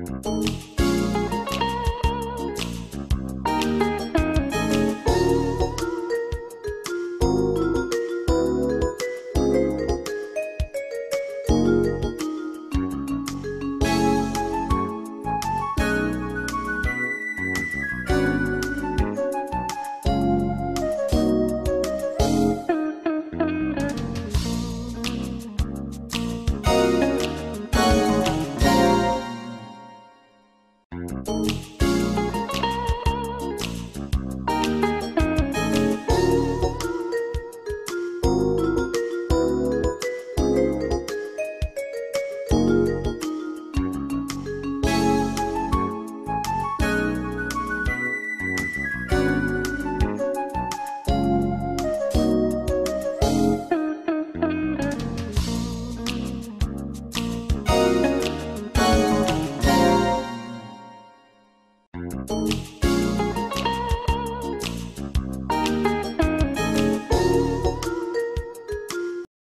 Mm-hmm. Thank Bye.